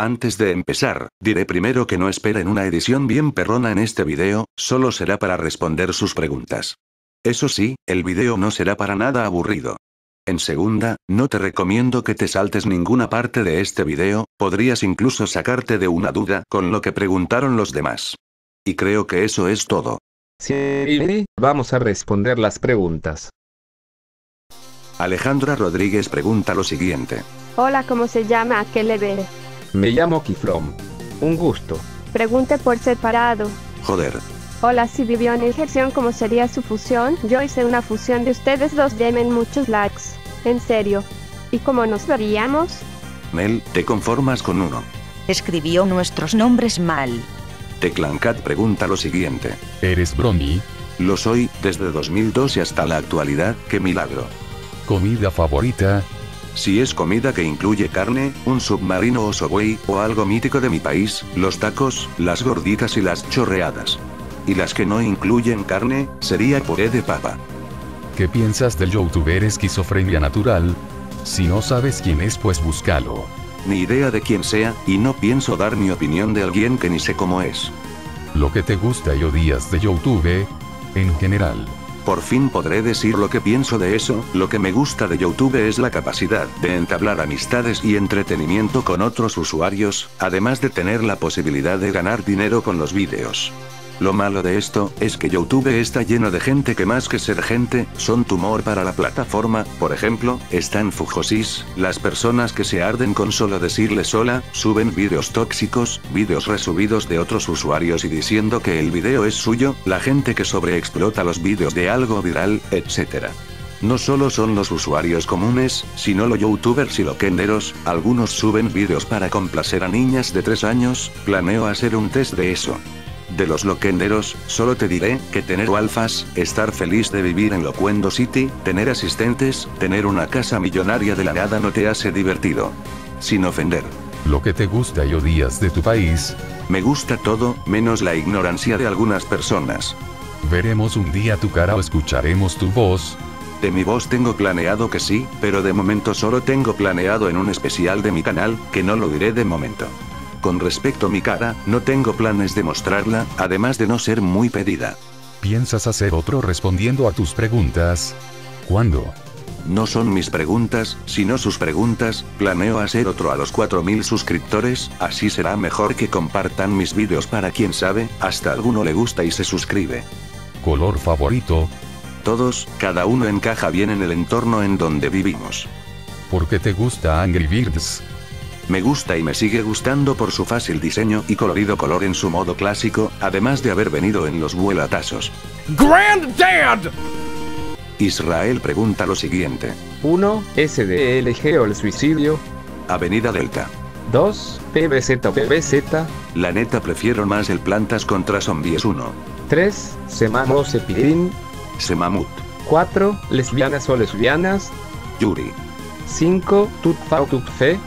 Antes de empezar, diré primero que no esperen una edición bien perrona en este video, solo será para responder sus preguntas. Eso sí, el video no será para nada aburrido. En segunda, no te recomiendo que te saltes ninguna parte de este video, podrías incluso sacarte de una duda con lo que preguntaron los demás. Y creo que eso es todo. Sí, vamos a responder las preguntas. Alejandra Rodríguez pregunta lo siguiente. Hola, ¿cómo se llama? ¿A qué le ve? Me llamo Kiflom. Un gusto. Pregunte por separado. Joder. Hola, si vivió en ejerción, ¿cómo sería su fusión? Yo hice una fusión de ustedes dos, denme muchos likes. En serio. ¿Y cómo nos veríamos? Mel, ¿te conformas con uno? Escribió nuestros nombres mal. Teclancat pregunta lo siguiente. ¿Eres Brony? Lo soy, desde 2002 y hasta la actualidad, qué milagro. ¿Comida favorita? Si es comida que incluye carne, un submarino o subway, o algo mítico de mi país, los tacos, las gorditas y las chorreadas. Y las que no incluyen carne, sería puré de papa. ¿Qué piensas del youtuber esquizofrenia natural? Si no sabes quién es, pues búscalo. Ni idea de quién sea, y no pienso dar mi opinión de alguien que ni sé cómo es. Lo que te gusta y odias de YouTube, en general. Por fin podré decir lo que pienso de eso, lo que me gusta de YouTube es la capacidad de entablar amistades y entretenimiento con otros usuarios, además de tener la posibilidad de ganar dinero con los vídeos. Lo malo de esto, es que YouTube está lleno de gente que más que ser gente, son tumor para la plataforma, por ejemplo, están Fujosis, las personas que se arden con solo decirles hola, suben vídeos tóxicos, vídeos resubidos de otros usuarios y diciendo que el video es suyo, la gente que sobreexplota los vídeos de algo viral, etc. No solo son los usuarios comunes, sino los youtubers y loquenderos, algunos suben vídeos para complacer a niñas de 3 años, planeo hacer un test de eso. De los loquenderos, solo te diré que tener alfas, estar feliz de vivir en Locuendo City, tener asistentes, tener una casa millonaria de la nada no te hace divertido. Sin ofender. Lo que te gusta y odias de tu país. Me gusta todo, menos la ignorancia de algunas personas. Veremos un día tu cara o escucharemos tu voz. De mi voz tengo planeado que sí, pero de momento solo tengo planeado en un especial de mi canal, que no lo diré de momento. Con respecto a mi cara, no tengo planes de mostrarla, además de no ser muy pedida. ¿Piensas hacer otro respondiendo a tus preguntas? ¿Cuándo? No son mis preguntas, sino sus preguntas, planeo hacer otro a los 4000 suscriptores, así será mejor que compartan mis vídeos para quien sabe, hasta alguno le gusta y se suscribe. ¿Color favorito? Todos, cada uno encaja bien en el entorno en donde vivimos. ¿Por qué te gusta Angry Birds? Me gusta y me sigue gustando por su fácil diseño y colorido color en su modo clásico, además de haber venido en los vuelatazos. ¡Granddad! Israel pregunta lo siguiente. 1. SDLG o el suicidio. Avenida Delta. 2. PBZ o PBZ. La neta prefiero más el Plantas contra Zombies 1. 3. Semamo Sepirin. Semamut. 4. Lesbianas o lesbianas. Yuri. 5. Tutfa o Tutfe.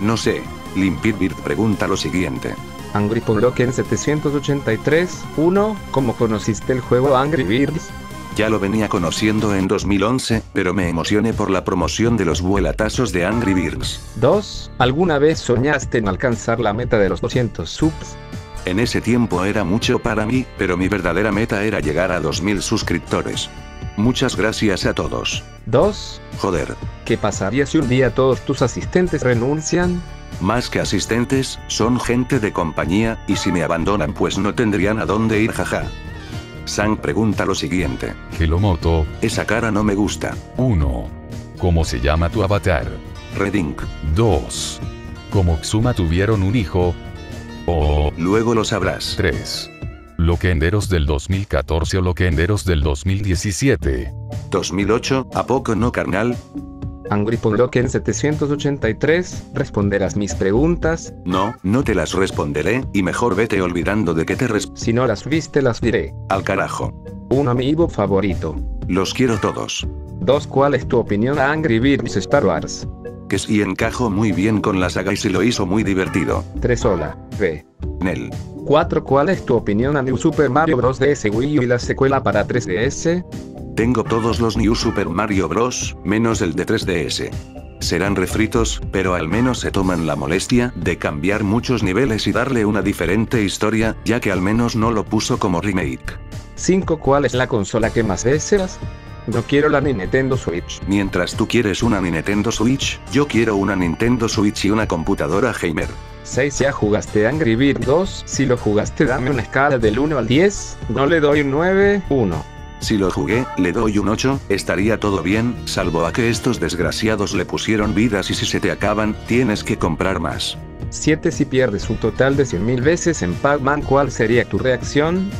No sé. Limpidbird pregunta lo siguiente. Angry Poloken 783. 1. ¿Cómo conociste el juego Angry Birds? Ya lo venía conociendo en 2011, pero me emocioné por la promoción de los vuelatazos de Angry Birds. 2. ¿Alguna vez soñaste en alcanzar la meta de los 200 subs? En ese tiempo era mucho para mí, pero mi verdadera meta era llegar a 2000 suscriptores. Muchas gracias a todos. 2. Joder. ¿Qué pasaría si un día todos tus asistentes renuncian? Más que asistentes, son gente de compañía, y si me abandonan pues no tendrían a dónde ir jaja. Sang pregunta lo siguiente. Kilomoto. Esa cara no me gusta. 1. ¿Cómo se llama tu avatar? Redink. 2. ¿Cómo Xuma tuvieron un hijo? O Luego lo sabrás. 3. Loquenderos del 2014 o Loquenderos del 2017. 2008, ¿a poco no carnal? Angry Poloken 783. ¿Responderás mis preguntas? No, no te las responderé, y mejor vete olvidando de que te res... Si no las viste las diré. Al carajo. Un amiibo favorito. Los quiero todos. 2. ¿Cuál es tu opinión a Angry Birds Star Wars? Que sí encajo muy bien con la saga y si lo hizo muy divertido. 3. Hola. B. Nel. 4. ¿Cuál es tu opinión a New Super Mario Bros. DS Wii U y la secuela para 3DS? Tengo todos los New Super Mario Bros., menos el de 3DS. Serán refritos, pero al menos se toman la molestia de cambiar muchos niveles y darle una diferente historia, ya que al menos no lo puso como remake. 5. ¿Cuál es la consola que más deseas? No quiero la Nintendo Switch. Mientras tú quieres una Nintendo Switch, yo quiero una Nintendo Switch y una computadora gamer. 6. ¿Ya jugaste Angry Birds 2? Si lo jugaste dame una escala del 1 al 10, no le doy un 9, 1. Si lo jugué, le doy un 8, estaría todo bien, salvo a que estos desgraciados le pusieron vidas y si se te acaban, tienes que comprar más. 7. Si pierdes un total de 100.000 veces en Pac-Man, ¿cuál sería tu reacción?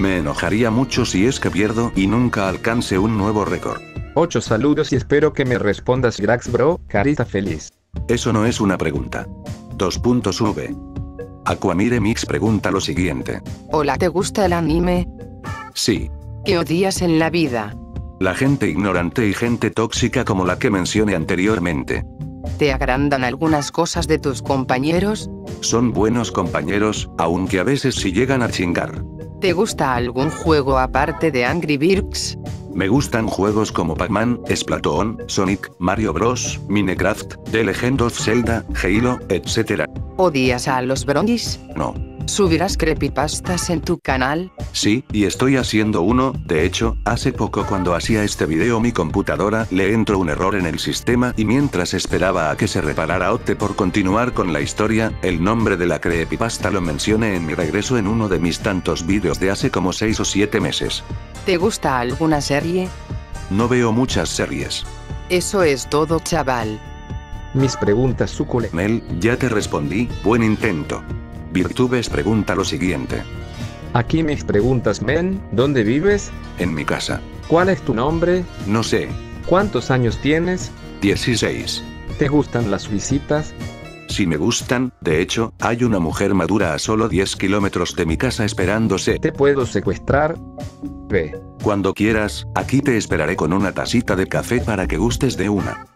Me enojaría mucho si es que pierdo y nunca alcance un nuevo récord. 8 saludos y espero que me respondas Grax bro, carita feliz. Eso no es una pregunta. Dos puntos V. Aquamire Mix pregunta lo siguiente. Hola, ¿te gusta el anime? Sí, ¿Qué odias en la vida? la gente ignorante y gente tóxica como la que mencioné anteriormente. ¿Te agrandan algunas cosas de tus compañeros? Son buenos compañeros, aunque a veces sí llegan a chingar. ¿Te gusta algún juego aparte de Angry Birds? Me gustan juegos como Pac-Man, Splatoon, Sonic, Mario Bros, Minecraft, The Legend of Zelda, Halo, etc. ¿Odias a los bronies? No. ¿Subirás creepypastas en tu canal? Sí, y estoy haciendo uno, de hecho, hace poco cuando hacía este video mi computadora le entró un error en el sistema y mientras esperaba a que se reparara opté por continuar con la historia, el nombre de la creepypasta lo mencioné en mi regreso en uno de mis tantos vídeos de hace como 6 o 7 meses. ¿Te gusta alguna serie? No veo muchas series. Eso es todo, chaval. Mis preguntas suculentas. Mel, ya te respondí, buen intento. Virtubes pregunta lo siguiente. Aquí mis preguntas men, ¿dónde vives? En mi casa. ¿Cuál es tu nombre? No sé. ¿Cuántos años tienes? 16. ¿Te gustan las visitas? Si me gustan, de hecho, hay una mujer madura a solo 10 kilómetros de mi casa esperándose. ¿Te puedo secuestrar? B. Cuando quieras, aquí te esperaré con una tacita de café para que gustes de una.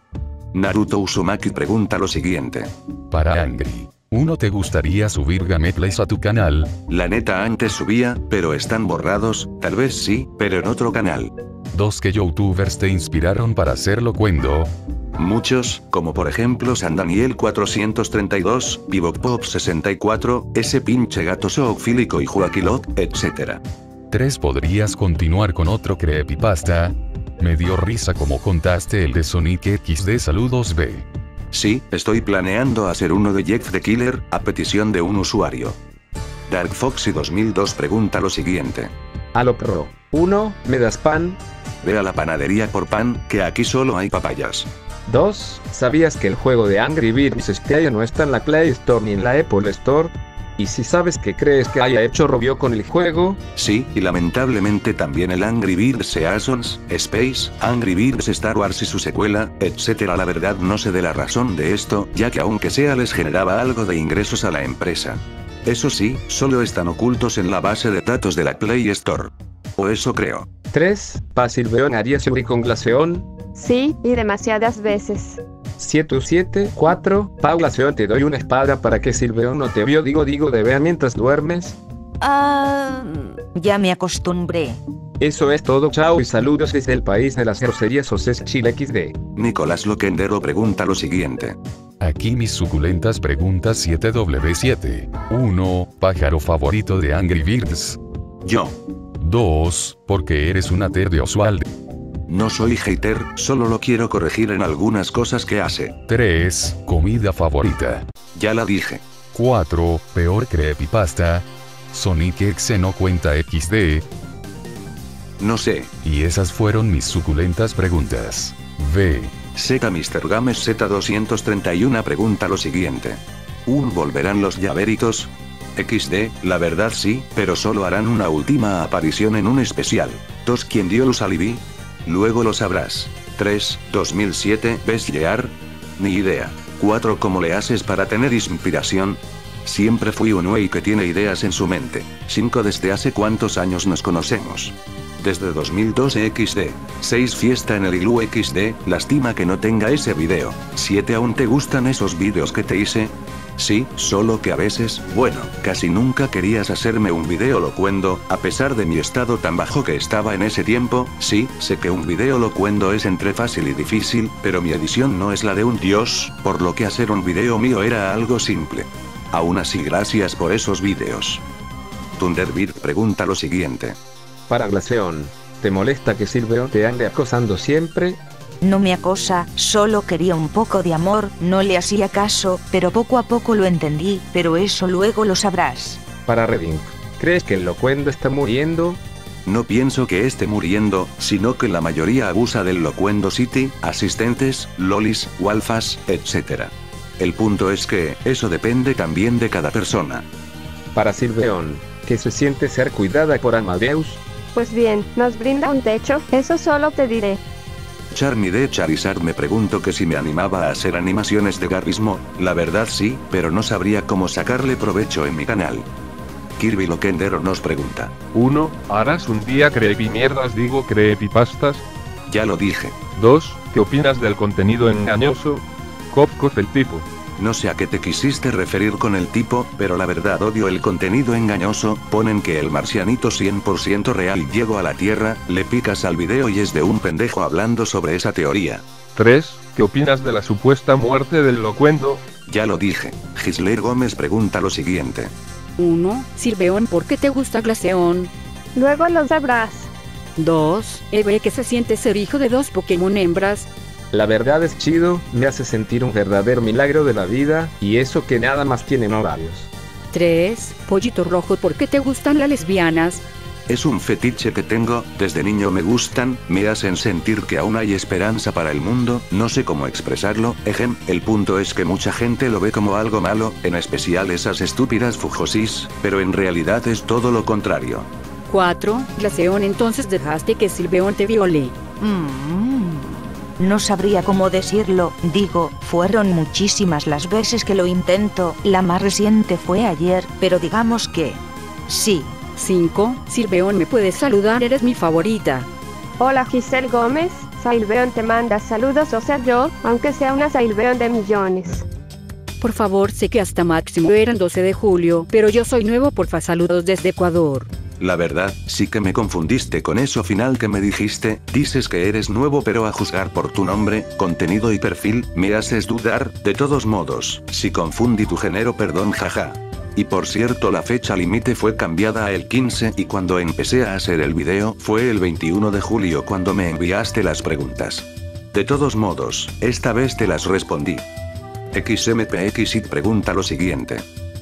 Naruto Uzumaki pregunta lo siguiente. Para Angry. 1. ¿Te gustaría subir gameplays a tu canal? La neta antes subía, pero están borrados, tal vez sí, pero en otro canal. 2. ¿Qué youtubers te inspiraron para hacerlo cuando? Muchos, como por ejemplo San Daniel 432, Pop 64, ese pinche gato zoofílico y Joaquilot, etc. 3. ¿Podrías continuar con otro creepypasta? Me dio risa como contaste el de Sonic XD Saludos B. Sí, estoy planeando hacer uno de Jeff the Killer, a petición de un usuario. Dark Foxy 2002 pregunta lo siguiente. Alo Pro. 1. ¿Me das pan? Ve a la panadería por pan, que aquí solo hay papayas. 2. ¿Sabías que el juego de Angry Birds año no está en la Play Store ni en la Apple Store? Y si sabes que crees que haya hecho Robio con el juego, Sí, y lamentablemente también el Angry Birds Seasons, Space, Angry Birds Star Wars y su secuela, etc. La verdad no sé de la razón de esto, ya que aunque sea les generaba algo de ingresos a la empresa. Eso sí, solo están ocultos en la base de datos de la Play Store. O eso creo. 3. Pasilveon harías Yuri con Glaceón, Sí, y demasiadas veces. 7 7 4. Paula Seón te doy una espada para que Silveon no te vio digo digo de vea mientras duermes. Ah, ya me acostumbré. Eso es todo chao y saludos desde el país de las groserías Oses Chile XD. Nicolás Loquendero pregunta lo siguiente. Aquí mis suculentas preguntas 7W7. 1. Pájaro favorito de Angry Birds. Yo. 2. Porque eres una ter de Oswald. No soy hater, solo lo quiero corregir en algunas cosas que hace. 3. Comida favorita. Ya la dije. 4. Peor creepypasta. Sonic X no cuenta XD. No sé. Y esas fueron mis suculentas preguntas. V. Z Mr. Games Z231 pregunta lo siguiente. ¿Un volverán los llaveritos? XD, la verdad sí, pero solo harán una última aparición en un especial. 2. ¿Quién dio luz a Libby? Luego lo sabrás. 3. 2007, ¿ves Year? Ni idea. 4. ¿Cómo le haces para tener inspiración? Siempre fui un güey que tiene ideas en su mente. 5. ¿Desde hace cuántos años nos conocemos? Desde 2012 XD. 6. Fiesta en el Iglú XD, lástima que no tenga ese video. 7. ¿Aún te gustan esos vídeos que te hice? Sí, solo que a veces, bueno, casi nunca querías hacerme un video locuendo, a pesar de mi estado tan bajo que estaba en ese tiempo, sí, sé que un video locuendo es entre fácil y difícil, pero mi edición no es la de un dios, por lo que hacer un video mío era algo simple. Aún así gracias por esos videos. Thunderbird pregunta lo siguiente. Para Glaceón, ¿te molesta que Silveo te ande acosando siempre? No me acosa, solo quería un poco de amor, no le hacía caso, pero poco a poco lo entendí, pero eso luego lo sabrás. Para Redink, ¿crees que el locuendo está muriendo? No pienso que esté muriendo, sino que la mayoría abusa del locuendo City, asistentes, lolis, walfas, etc. El punto es que, eso depende también de cada persona. Para Silveón, ¿qué se siente ser cuidada por Amadeus? Pues bien, nos brinda un techo, eso solo te diré. Charmy de Charizard me pregunto que si me animaba a hacer animaciones de Garbismo, la verdad sí, pero no sabría cómo sacarle provecho en mi canal. Kirby Lokendero nos pregunta. 1. ¿Harás un día creepy mierdas digo creepypastas? Ya lo dije. 2. ¿Qué opinas del contenido engañoso? Kopkov el tipo. No sé a qué te quisiste referir con el tipo, pero la verdad odio el contenido engañoso, ponen que el marcianito 100% real llegó a la Tierra, le picas al video y es de un pendejo hablando sobre esa teoría. 3. ¿Qué opinas de la supuesta muerte del locuendo? Ya lo dije. Gisler Gómez pregunta lo siguiente. 1. Silveón, ¿por qué te gusta Glaceón? Luego lo sabrás. 2. Eve que se siente ser hijo de dos Pokémon hembras. La verdad es chido, me hace sentir un verdadero milagro de la vida, y eso que nada más tienen ovarios. 3. Pollito rojo, ¿por qué te gustan las lesbianas? Es un fetiche que tengo, desde niño me gustan, me hacen sentir que aún hay esperanza para el mundo, no sé cómo expresarlo, ejem, el punto es que mucha gente lo ve como algo malo, en especial esas estúpidas fujosis, pero en realidad es todo lo contrario. 4. Glaceón, entonces dejaste que Silveón te viole. Mm. No sabría cómo decirlo, digo, fueron muchísimas las veces que lo intento, la más reciente fue ayer, pero digamos que... Sí, 5. Silveón, ¿me puedes saludar? Eres mi favorita. Hola Giselle Gómez, Sailveon te manda saludos, o sea yo, aunque sea una Sailveon de millones. Por favor, sé que hasta máximo eran 12 de julio, pero yo soy nuevo, porfa, saludos desde Ecuador. La verdad, sí que me confundiste con eso final que me dijiste, dices que eres nuevo pero a juzgar por tu nombre, contenido y perfil, me haces dudar, de todos modos, si confundí tu género perdón jaja. Y por cierto la fecha límite fue cambiada a el 15 y cuando empecé a hacer el video fue el 21 de julio cuando me enviaste las preguntas. De todos modos, esta vez te las respondí. XMPXit pregunta lo siguiente.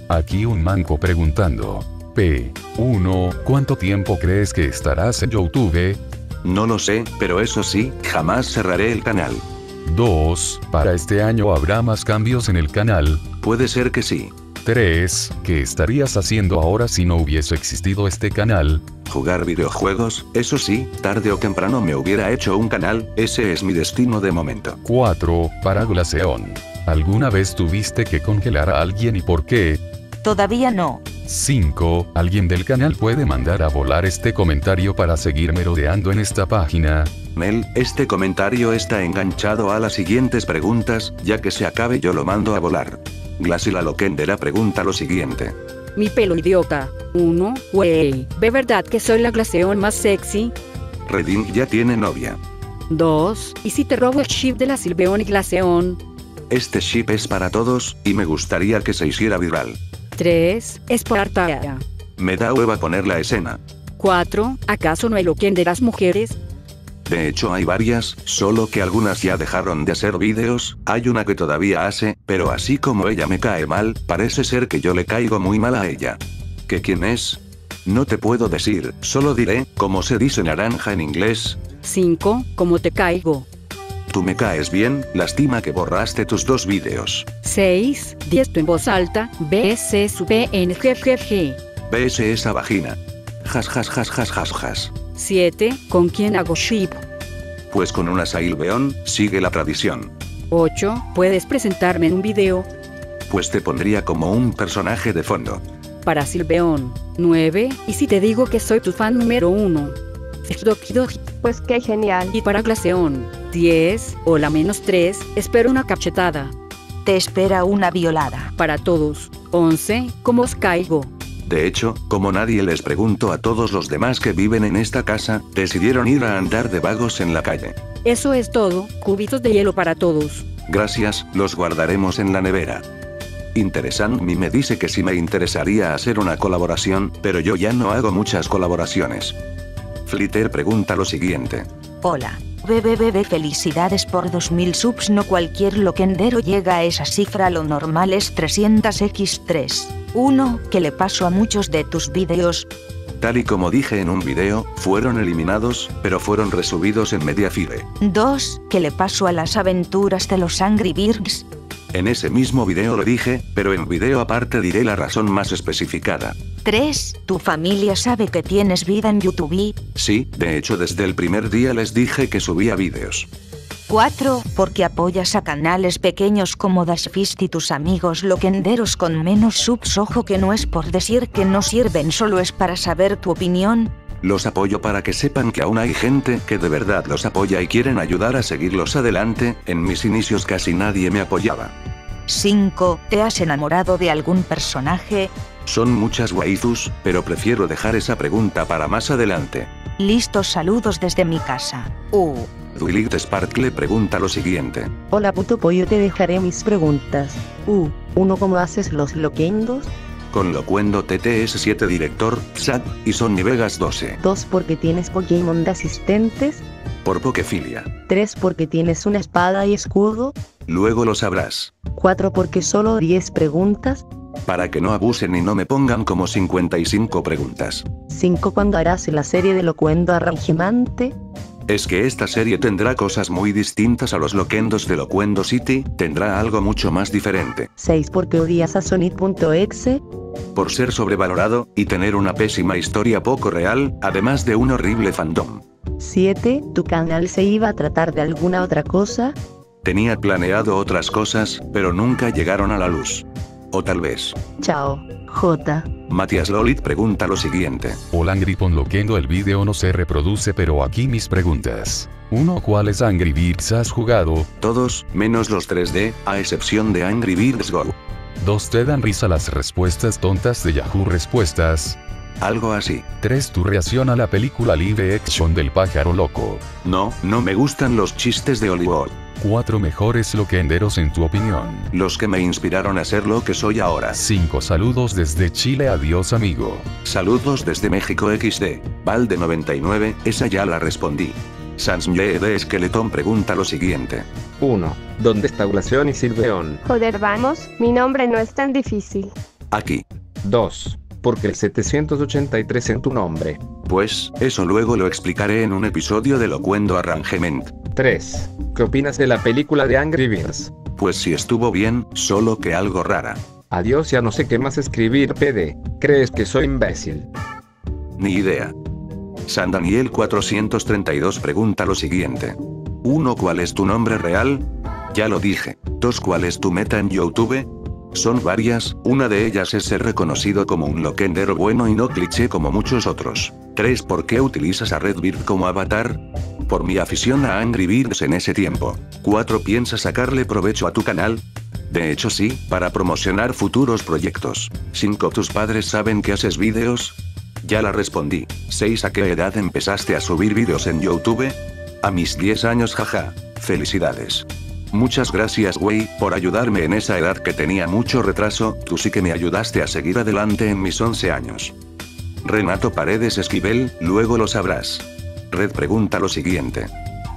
Aquí un manco preguntando. P1. ¿Cuánto tiempo crees que estarás en YouTube? No lo sé, pero eso sí, jamás cerraré el canal. 2. ¿Para este año habrá más cambios en el canal? Puede ser que sí. 3. ¿Qué estarías haciendo ahora si no hubiese existido este canal? Jugar videojuegos, eso sí, tarde o temprano me hubiera hecho un canal, ese es mi destino de momento. 4. Para Glaceón. ¿Alguna vez tuviste que congelar a alguien y por qué? Todavía no. 5. Alguien del canal puede mandar a volar este comentario para seguir merodeando en esta página. Mel, este comentario está enganchado a las siguientes preguntas, ya que se acabe yo lo mando a volar. Glassila Lokendera pregunta lo siguiente. Mi pelo idiota. 1. Wey, ¿ve verdad que soy la Glaceón más sexy? Reding ya tiene novia. 2. ¿Y si te robo el chip de la Silveón y Glaceón? Este chip es para todos, y me gustaría que se hiciera viral. 3. Esparta. Me da hueva poner la escena. 4. ¿Acaso no de las mujeres? De hecho hay varias, solo que algunas ya dejaron de hacer vídeos, hay una que todavía hace, pero así como ella me cae mal, parece ser que yo le caigo muy mal a ella. ¿Que quién es? No te puedo decir, solo diré, como se dice naranja en inglés, 5. ¿Cómo te caigo? Tú me caes bien, lástima que borraste tus dos vídeos. 6. Diesto en voz alta. BS su PNGGG. ¿Ves esa vagina? Jas jas jas jas jas jas. 7. ¿Con quién hago ship? Pues con una Sailbeon, sigue la tradición. 8. ¿Puedes presentarme en un video? Pues te pondría como un personaje de fondo. Para Silveón. 9. ¿Y si te digo que soy tu fan número 1? Pues qué genial. Y para Glaceón. 10. Hola menos 3. Espero una cachetada. te espera una violada. Para todos. 11. ¿Cómo os caigo? De hecho, como nadie les preguntó a todos los demás que viven en esta casa, decidieron ir a andar de vagos en la calle. Eso es todo. Cubitos de hielo para todos. Gracias, los guardaremos en la nevera. Interesant Mi me dice que si me interesaría hacer una colaboración, pero yo ya no hago muchas colaboraciones. Flitter pregunta lo siguiente. Hola. BBBB felicidades por 2000 subs no cualquier loquendero llega a esa cifra lo normal es 300x3. 1. Que le paso a muchos de tus vídeos. Tal y como dije en un video, fueron eliminados, pero fueron resubidos en Mediafire. 2. Que le paso a las aventuras de los Angry Birds. En ese mismo video lo dije, pero en video aparte diré la razón más especificada. 3. Tu familia sabe que tienes vida en YouTube. Sí, de hecho desde el primer día les dije que subía vídeos. 4. Porque apoyas a canales pequeños como Dashfist y tus amigos loquenderos con menos subs. Ojo que no es por decir que no sirven, solo es para saber tu opinión. Los apoyo para que sepan que aún hay gente que de verdad los apoya y quieren ayudar a seguirlos adelante, en mis inicios casi nadie me apoyaba. 5. ¿Te has enamorado de algún personaje? Son muchas waifus, pero prefiero dejar esa pregunta para más adelante. Listos saludos desde mi casa. Uh. Duilit Sparkle pregunta lo siguiente. Hola puto pollo te dejaré mis preguntas. Uh, uno ¿Cómo haces los loquendos? Con Locuendo TTS7 Director, SAT, y Sony Vegas 12. 2 porque tienes Pokémon de asistentes. Por Pokefilia. 3 porque tienes una espada y escudo. Luego lo sabrás. 4 porque solo 10 preguntas. Para que no abusen y no me pongan como 55 preguntas. 5 cuando harás la serie de Locuendo Arrangemante. Es que esta serie tendrá cosas muy distintas a los loquendos de Locuendo City, tendrá algo mucho más diferente. 6 porque odias a Sonic.exe. Por ser sobrevalorado, y tener una pésima historia poco real, además de un horrible fandom. 7. ¿Tu canal se iba a tratar de alguna otra cosa? Tenía planeado otras cosas, pero nunca llegaron a la luz. O tal vez. Chao, J. Matías Lolit pregunta lo siguiente. Hola Loquendo el vídeo no se reproduce pero aquí mis preguntas. 1. ¿Cuáles Angry Birds has jugado? Todos, menos los 3D, a excepción de Angry Birds Go. 2. ¿Te dan risa las respuestas tontas de Yahoo Respuestas? Algo así. 3. Tu reacción a la película live action del pájaro loco. No, no me gustan los chistes de Hollywood. 4 mejores loquenderos en tu opinión. Los que me inspiraron a ser lo que soy ahora. 5 saludos desde Chile, adiós amigo. Saludos desde México XD. Valde 99, esa ya la respondí. Sansmle de Esqueletón pregunta lo siguiente. 1. ¿Dónde está Glaceón y Silveón? Joder, vamos, mi nombre no es tan difícil. Aquí. 2. Porque el 783 en tu nombre. Pues, eso luego lo explicaré en un episodio de Locuendo Arrangement. 3. ¿Qué opinas de la película de Angry Birds? Pues si estuvo bien, solo que algo rara. Adiós, ya no sé qué más escribir, PD. ¿Crees que soy imbécil? Ni idea. San Daniel 432 pregunta lo siguiente. 1. ¿Cuál es tu nombre real? Ya lo dije. 2. ¿Cuál es tu meta en YouTube? Son varias, una de ellas es ser reconocido como un loquendero bueno y no cliché como muchos otros. 3. ¿Por qué utilizas a Redbeard como avatar? Por mi afición a Angry Birds en ese tiempo. 4. ¿Piensas sacarle provecho a tu canal? De hecho sí, para promocionar futuros proyectos. 5. ¿Tus padres saben que haces vídeos? Ya la respondí. 6. ¿A qué edad empezaste a subir vídeos en YouTube? A mis 10 años jaja. Felicidades. Muchas gracias güey, por ayudarme en esa edad que tenía mucho retraso, tú sí que me ayudaste a seguir adelante en mis 11 años. Renato Paredes Esquivel, luego lo sabrás. Red pregunta lo siguiente.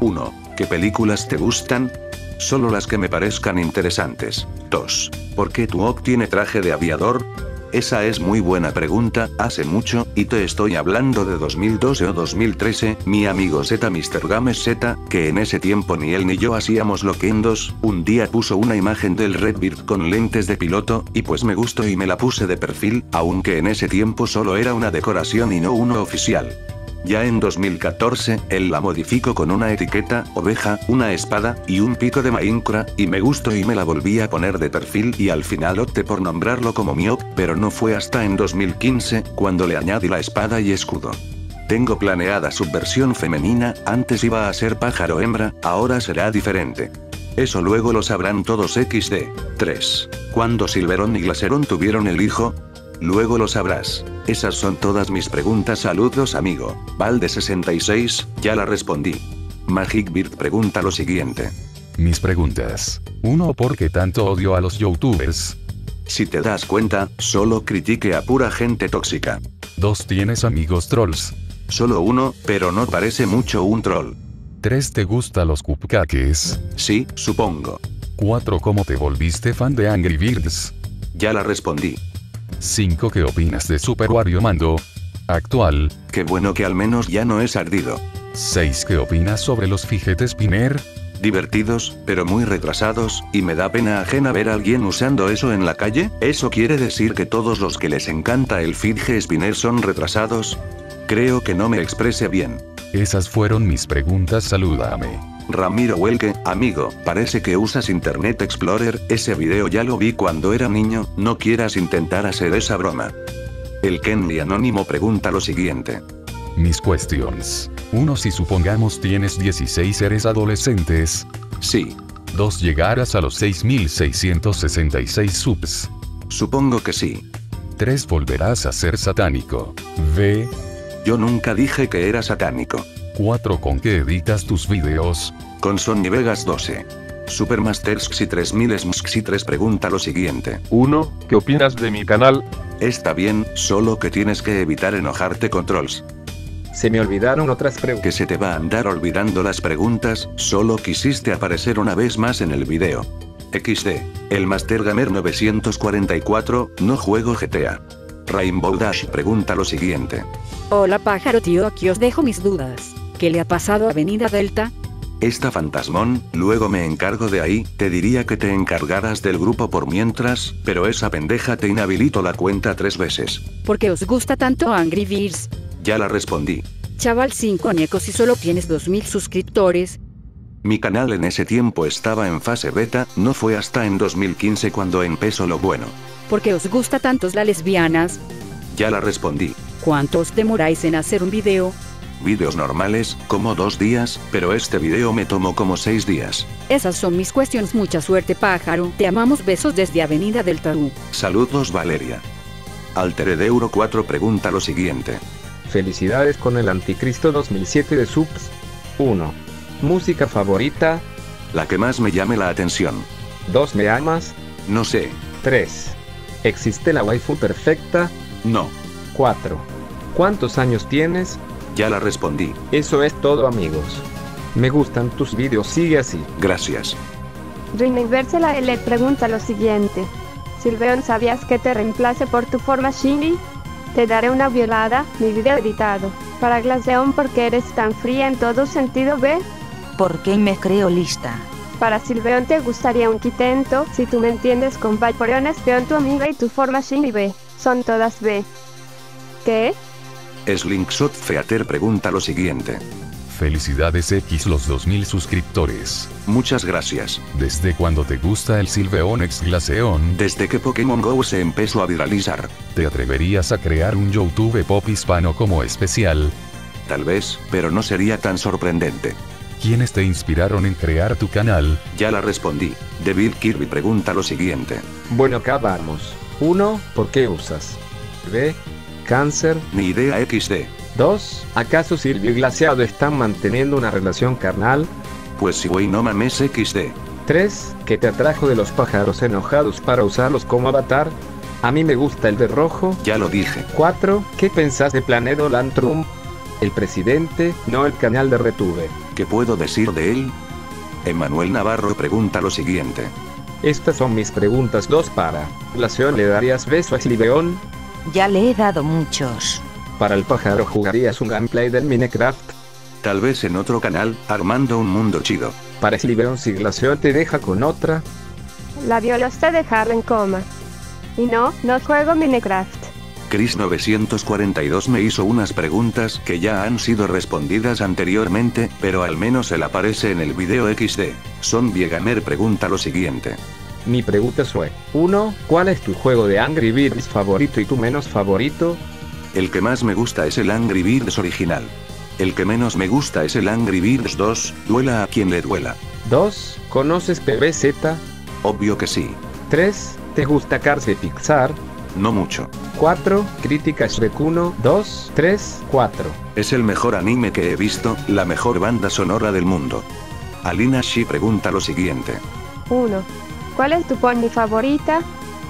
1. ¿Qué películas te gustan? Solo las que me parezcan interesantes. 2. ¿Por qué tu op tiene traje de aviador? Esa es muy buena pregunta, hace mucho, y te estoy hablando de 2012 o 2013, mi amigo Z Mr. Games Z, que en ese tiempo ni él ni yo hacíamos loquendos, un día puso una imagen del Redbeard con lentes de piloto, y pues me gustó y me la puse de perfil, aunque en ese tiempo solo era una decoración y no uno oficial. Ya en 2014, él la modificó con una etiqueta, oveja, una espada, y un pico de Minecraft, y me gustó y me la volví a poner de perfil y al final opté por nombrarlo como Miop, pero no fue hasta en 2015, cuando le añadí la espada y escudo. Tengo planeada su versión femenina, antes iba a ser pájaro hembra, ahora será diferente. Eso luego lo sabrán todos XD. 3. ¿Cuándo Silverón y Glaceron tuvieron el hijo? Luego lo sabrás. Esas son todas mis preguntas. Saludos amigo. Valde66, ya la respondí. Magic Bird pregunta lo siguiente. Mis preguntas. 1. ¿Por qué tanto odio a los youtubers? Si te das cuenta, solo critique a pura gente tóxica. 2. ¿Tienes amigos trolls? Solo uno, pero no parece mucho un troll. 3. ¿Te gustan los cupcakes? Sí, supongo. 4. ¿Cómo te volviste fan de Angry Birds? Ya la respondí. 5. ¿Qué opinas de Super Wario Mando? Actual. Qué bueno que al menos ya no es ardido. 6. ¿Qué opinas sobre los fijetes Spinner? Divertidos, pero muy retrasados, y me da pena ajena ver a alguien usando eso en la calle. ¿Eso quiere decir que todos los que les encanta el fidget spinner son retrasados? Creo que no me exprese bien. Esas fueron mis preguntas. Salúdame. Ramiro Huelque, amigo, parece que usas Internet Explorer, ese video ya lo vi cuando era niño, no quieras intentar hacer esa broma. El Kenny Anónimo pregunta lo siguiente. Mis questions. 1. Si supongamos tienes 16 eres adolescentes. Sí. 2. Llegarás a los 6666 subs. Supongo que sí. 3. Volverás a ser satánico. V. Yo nunca dije que era satánico. 4. ¿Con qué editas tus videos? Con Sony Vegas 12. Supermasters Xi 3000 Smxi 3 pregunta lo siguiente. 1. ¿Qué opinas de mi canal? Está bien, solo que tienes que evitar enojarte con trolls. Se me olvidaron otras preguntas. Que se te va a andar olvidando las preguntas, solo quisiste aparecer una vez más en el video. XD. El Master Gamer 944, no juego GTA. Rainbow Dash pregunta lo siguiente. Hola pájaro tío, aquí os dejo mis dudas. ¿Qué le ha pasado a Avenida Delta? Esta fantasmón, luego me encargo de ahí, te diría que te encargaras del grupo por mientras, pero esa pendeja te inhabilito la cuenta tres veces. ¿Por qué os gusta tanto Angry Birds? Ya la respondí. Chaval 5 añecos si solo tienes 2000 suscriptores. Mi canal en ese tiempo estaba en fase beta, no fue hasta en 2015 cuando empezó lo bueno. ¿Por qué os gusta tantos las lesbianas? Ya la respondí. ¿Cuánto os demoráis en hacer un video? Vídeos normales, como dos días, pero este video me tomó como seis días. Esas son mis cuestiones. Mucha suerte pájaro. Te amamos besos desde Avenida del Tarú. Saludos Valeria. Altered Euro 4 pregunta lo siguiente. Felicidades con el Anticristo 2007 de Subs. 1. Música favorita. La que más me llame la atención. 2. ¿Me amas? No sé. 3. ¿Existe la waifu perfecta? No. 4. ¿Cuántos años tienes? Ya la respondí. Eso es todo amigos. Me gustan tus vídeos, sigue así. Gracias. Reinversela le pregunta lo siguiente. Silveon, ¿sabías que te reemplace por tu forma Shindy? Te daré una violada, mi video editado. Para Glaceon, porque eres tan fría en todo sentido, ¿ve? ¿Por qué me creo lista? Para Silveon te gustaría un quitento, si tú me entiendes con Vaporeon es peón tu amiga y tu forma Shindy B. Son todas B. ¿Qué? Slinkshot Feater pregunta lo siguiente. Felicidades X los 2000 suscriptores. Muchas gracias. ¿Desde cuándo te gusta el Silveon X Glaceon? Desde que Pokémon GO se empezó a viralizar. ¿Te atreverías a crear un YouTube pop hispano como especial? Tal vez, pero no sería tan sorprendente. ¿Quiénes te inspiraron en crear tu canal? Ya la respondí. David Kirby pregunta lo siguiente. Bueno, acá vamos. 1. ¿Por qué usas? B. Cáncer. Ni idea XD. 2. ¿Acaso Silvio y Glaciado están manteniendo una relación carnal? Pues si güey no mames XD. 3. ¿Qué te atrajo de los pájaros enojados para usarlos como avatar? A mí me gusta el de rojo. Ya lo dije. 4. ¿Qué pensás de Planet Trump? El presidente, no el canal de Retuve. ¿Qué puedo decir de él? Emanuel Navarro pregunta lo siguiente. Estas son mis preguntas 2 para. Glaceón, ¿le darías beso a Silveon? Ya le he dado muchos. Para el pájaro, ¿jugarías un gameplay del Minecraft? Tal vez en otro canal, armando un mundo chido. Para Silveon, si Glaceón te deja con otra. La violaste dejarla en coma. Y no, no juego Minecraft. Chris 942 me hizo unas preguntas que ya han sido respondidas anteriormente, pero al menos él aparece en el video XD. Son Viegamer pregunta lo siguiente. Mi pregunta fue, 1. ¿Cuál es tu juego de Angry Birds favorito y tu menos favorito? El que más me gusta es el Angry Birds original. El que menos me gusta es el Angry Birds 2, duela a quien le duela. 2. ¿Conoces PBZ? Obvio que sí. 3. ¿Te gusta Cars y Pixar? No mucho. 4. Crítica Shrek 1, 2, 3, 4. Es el mejor anime que he visto, la mejor banda sonora del mundo. Alina Shi pregunta lo siguiente. 1. ¿Cuál es tu pony favorita?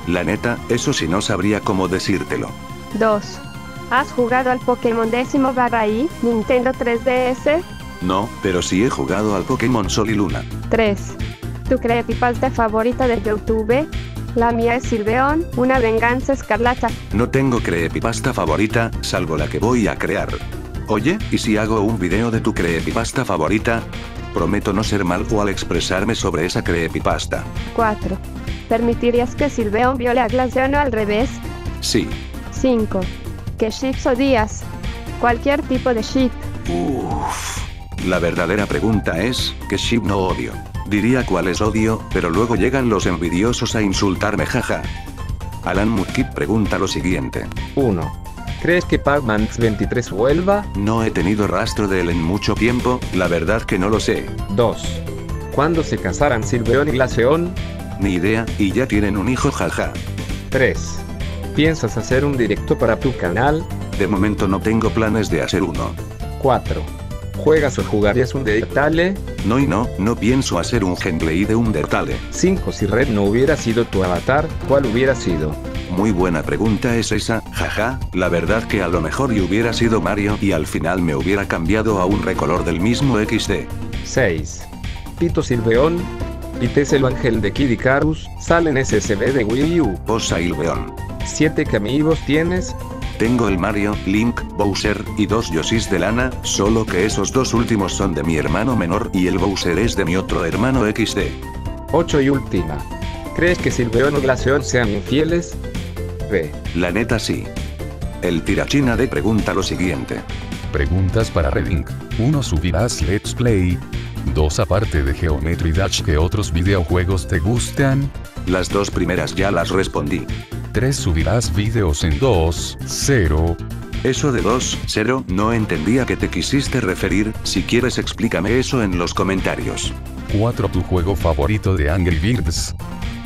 La neta, eso sí no sabría cómo decírtelo. 2. ¿Has jugado al Pokémon décimo barra I, Nintendo 3DS? No, pero sí he jugado al Pokémon Sol y Luna. 3. ¿Tu creepypasta favorita de YouTube? La mía es Silveon, una venganza escarlata. No tengo creepypasta favorita, salvo la que voy a crear. Oye, ¿y si hago un video de tu creepypasta favorita? Prometo no ser malvo al expresarme sobre esa creepypasta. 4. ¿Permitirías que Silveon viole a Glaceon o al revés? Sí. 5. ¿Qué ships odias? Cualquier tipo de ship. Uff. La verdadera pregunta es, ¿qué ship no odio? Diría cuáles odio, pero luego llegan los envidiosos a insultarme jaja. Alan Mudkip pregunta lo siguiente. 1. ¿Crees que Pac-Man 23 vuelva? No he tenido rastro de él en mucho tiempo, la verdad que no lo sé. 2. ¿Cuándo se casarán Silveon y Glaceon? Ni idea, y ya tienen un hijo jaja. 3. ¿Piensas hacer un directo para tu canal? De momento no tengo planes de hacer uno. 4. ¿Juegas o jugarías un Undertale? No y no, no pienso hacer un gameplay de Undertale. 5. Si Red no hubiera sido tu avatar, ¿cuál hubiera sido? Muy buena pregunta es esa, jaja, la verdad que a lo mejor y hubiera sido Mario y al final me hubiera cambiado a un recolor del mismo XD. 6. Pito Silveon. Pites el ángel de Kid Icarus, sale en SSB de Wii U. Posa Ilveon. 7 ¿Qué amigos tienes? Tengo el Mario, Link, Bowser y dos Yoshis de lana, solo que esos dos últimos son de mi hermano menor y el Bowser es de mi otro hermano XD. 8 y última. ¿Crees que Silveon o Glaceon sean infieles? B. La neta sí. El tirachina de pregunta lo siguiente. Preguntas para Redding. 1. ¿Subirás Let's Play? 2. Aparte de Geometry Dash, ¿qué otros videojuegos te gustan? Las dos primeras ya las respondí. 3. ¿Subirás videos en 2, 0? Eso de 2, 0, no entendía que te quisiste referir, si quieres explícame eso en los comentarios. 4. ¿Tu juego favorito de Angry Birds?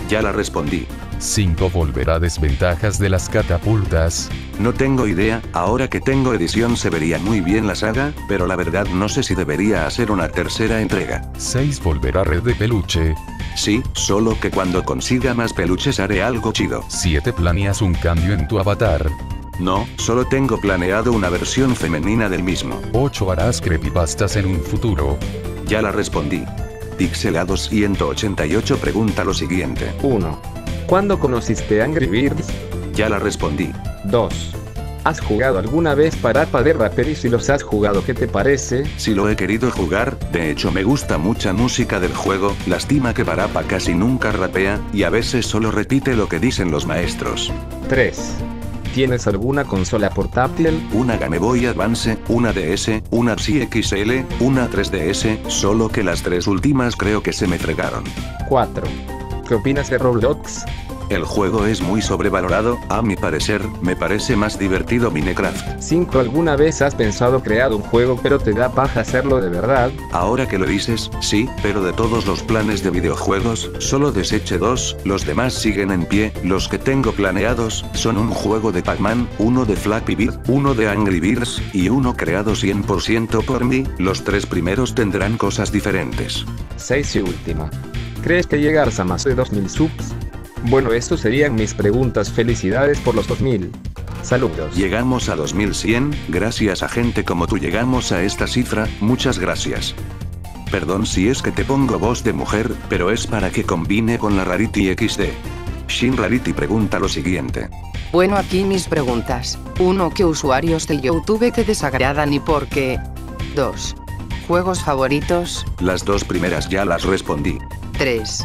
Ya la respondí. 5. ¿Volverá desventajas de las catapultas? No tengo idea, ahora que tengo edición se vería muy bien la saga, pero la verdad no sé si debería hacer una tercera entrega. 6. ¿Volverá red de peluche? Sí, solo que cuando consiga más peluches haré algo chido. 7. ¿Planeas un cambio en tu avatar? No, solo tengo planeado una versión femenina del mismo. 8. ¿Harás creepypastas en un futuro? Ya la respondí. Pixelado 188 pregunta lo siguiente. 1. ¿Cuándo conociste Angry Birds? Ya la respondí. 2. ¿Has jugado alguna vez Parapa de Rapper y si los has jugado qué te parece? Si lo he querido jugar, de hecho me gusta mucha música del juego, lástima que Parapa casi nunca rapea, y a veces solo repite lo que dicen los maestros. 3. ¿Tienes alguna consola portátil? Una Game Boy Advance, una DS, una Psi XL, una 3DS, solo que las tres últimas creo que se me fregaron. 4. ¿Qué opinas de Roblox? El juego es muy sobrevalorado, a mi parecer, me parece más divertido Minecraft. 5. ¿Alguna vez has pensado crear un juego pero te da paja hacerlo de verdad? Ahora que lo dices, sí, pero de todos los planes de videojuegos, solo deseché dos, los demás siguen en pie, los que tengo planeados, son un juego de Pac-Man, uno de Flappy Bird, uno de Angry Birds, y uno creado 100% por mí, los tres primeros tendrán cosas diferentes. 6 y última. ¿Crees que llegarás a más de 2000 subs? Bueno, estos serían mis preguntas. Felicidades por los 2000. Saludos. Llegamos a 2100, gracias a gente como tú llegamos a esta cifra, muchas gracias. Perdón si es que te pongo voz de mujer, pero es para que combine con la Rarity XD. Shin Rarity pregunta lo siguiente. Bueno, aquí mis preguntas. 1. ¿Qué usuarios de YouTube te desagradan y por qué? 2. ¿Juegos favoritos? Las dos primeras ya las respondí. 3.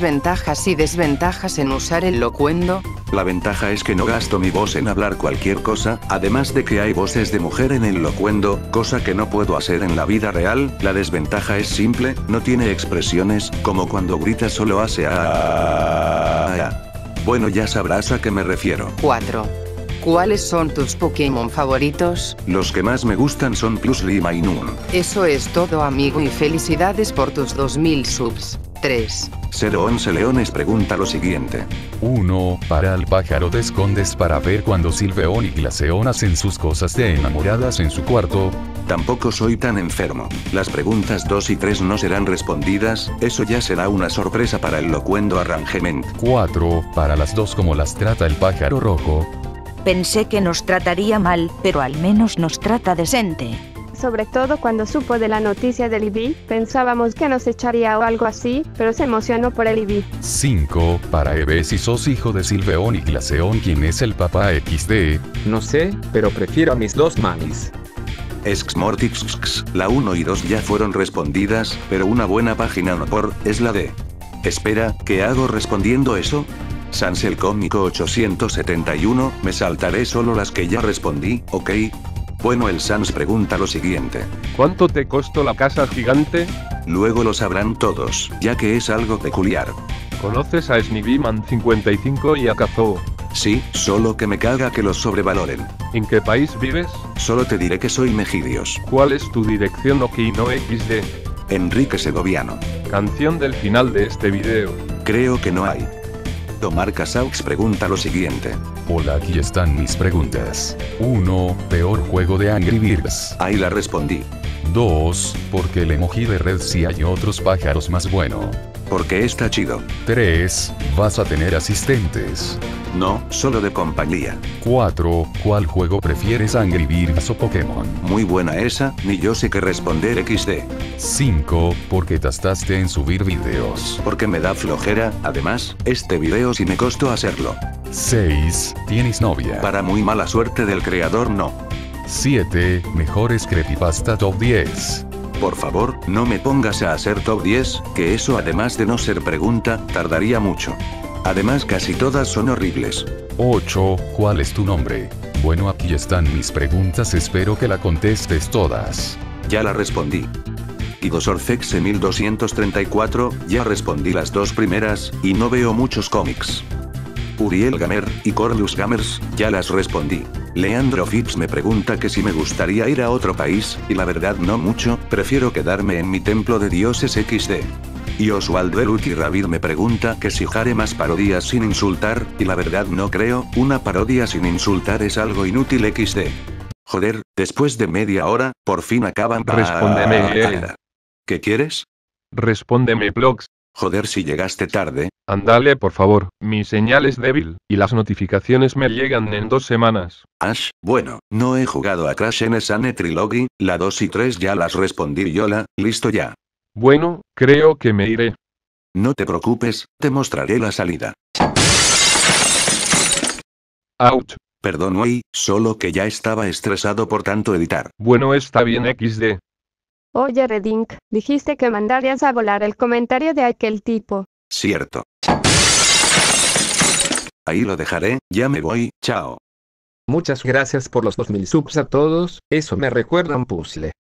Ventajas y desventajas en usar el locuendo. La ventaja es que no gasto mi voz en hablar cualquier cosa, además de que hay voces de mujer en el locuendo, cosa que no puedo hacer en la vida real. La desventaja es simple, no tiene expresiones, como cuando grita solo hace a. Bueno, ya sabrás a qué me refiero. 4. ¿Cuáles son tus Pokémon favoritos? Los que más me gustan son Plusle y Mainun. Eso es todo amigo y felicidades por tus 2000 subs. 3. 011 Leones pregunta lo siguiente. 1. Para el pájaro te escondes para ver cuando Silveon y Glaceon hacen sus cosas de enamoradas en su cuarto. Tampoco soy tan enfermo. Las preguntas 2 y 3 no serán respondidas, eso ya será una sorpresa para el locuendo arrangement. 4. Para las dos como las trata el pájaro rojo. Pensé que nos trataría mal, pero al menos nos trata decente. Sobre todo cuando supo de la noticia del IB, pensábamos que nos echaría o algo así, pero se emocionó por el IB. 5. Para Eve si sos hijo de Silveon y Glaceon quien es el papá XD. No sé, pero prefiero a mis dos mamis. Exxmortix, la 1 y 2 ya fueron respondidas, pero una buena página no por, es la de. Espera, ¿qué hago respondiendo eso? Sans el cómico 871, me saltaré solo las que ya respondí, ¿ok? Bueno, el Sans pregunta lo siguiente. ¿Cuánto te costó la casa gigante? Luego lo sabrán todos, ya que es algo peculiar. ¿Conoces a Sniviman 55 y a Kazuo? Sí, solo que me caga que los sobrevaloren. ¿En qué país vives? Solo te diré que soy Megidios. ¿Cuál es tu dirección Okino XD? Enrique Segoviano. Canción del final de este video. Creo que no hay. Omar Casaux pregunta lo siguiente. Hola, aquí están mis preguntas. 1. Peor juego de Angry Birds. Ahí la respondí. 2. Porque el emoji de red si hay otros pájaros más bueno. Porque está chido. 3. Vas a tener asistentes. No, solo de compañía. 4. ¿Cuál juego prefieres Angry Birds o Pokémon? Muy buena esa, ni yo sé qué responder XD. 5. Porque tastaste en subir videos. Porque me da flojera, además, este video sí me costó hacerlo. 6. ¿Tienes novia? Para muy mala suerte del creador no. 7. Mejores creepypasta top 10. Por favor, no me pongas a hacer top 10, que eso además de no ser pregunta, tardaría mucho. Además casi todas son horribles. 8. ¿Cuál es tu nombre? Bueno, aquí están mis preguntas, espero que la contestes todas. Ya la respondí. Igosorcexe 1234, ya respondí las dos primeras, y no veo muchos cómics. Uriel Gamer, y Corlius Gamers, ya las respondí. Leandro Phipps me pregunta que si me gustaría ir a otro país, y la verdad no mucho, prefiero quedarme en mi templo de dioses XD. Y Oswaldo Eluki Ravid me pregunta que si haré más parodias sin insultar, y la verdad no creo, una parodia sin insultar es algo inútil XD. Joder, después de media hora, por fin acaban. Respóndeme. ¿Qué quieres? Respóndeme, blogs. Joder, si llegaste tarde. Andale, por favor, mi señal es débil, y las notificaciones me llegan en dos semanas. Ash, bueno, no he jugado a Crash en Sane Trilogy, la 2 y 3 ya las respondí Yola, listo ya. Bueno, creo que me iré. No te preocupes, te mostraré la salida. Ouch. Perdón, wey, solo que ya estaba estresado por tanto editar. Bueno, está bien XD. Oye Redink, dijiste que mandarías a volar el comentario de aquel tipo. Cierto. Ahí lo dejaré, ya me voy, chao. Muchas gracias por los 2000 subs a todos, eso me recuerda a un puzzle.